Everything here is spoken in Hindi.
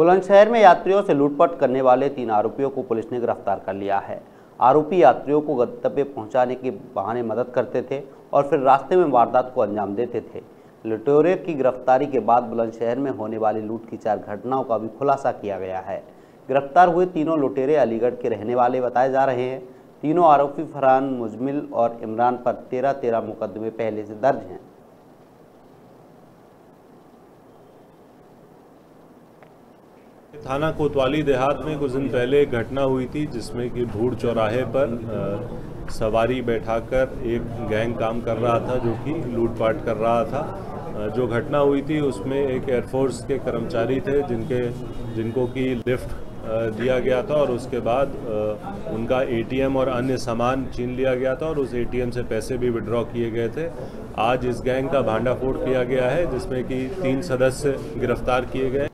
बुलंदशहर में यात्रियों से लूटपाट करने वाले तीन आरोपियों को पुलिस ने गिरफ़्तार कर लिया है। आरोपी यात्रियों को गंतव्य पहुँचाने के बहाने मदद करते थे और फिर रास्ते में वारदात को अंजाम देते थे। लुटेरे की गिरफ्तारी के बाद बुलंदशहर में होने वाली लूट की चार घटनाओं का भी खुलासा किया गया है। गिरफ़्तार हुए तीनों लुटेरे अलीगढ़ के रहने वाले बताए जा रहे हैं। तीनों आरोपी फरहान मुजमिल और इमरान पर तेरह तेरह मुकदमे पहले से दर्ज हैं। थाना कोतवाली देहात में कुछ दिन पहले एक घटना हुई थी जिसमें कि भूड़ चौराहे पर अ, सवारी बैठाकर एक गैंग काम कर रहा था जो कि लूटपाट कर रहा था। जो घटना हुई थी उसमें एक एयरफोर्स के कर्मचारी थे जिनके जिनको कि लिफ्ट दिया गया था और उसके बाद उनका एटीएम और अन्य सामान छीन लिया गया था और उस एटीएम से पैसे भी विड्रॉ किए गए थे। आज इस गैंग का भांडाफोड़ किया गया है जिसमें कि तीन सदस्य गिरफ़्तार किए गए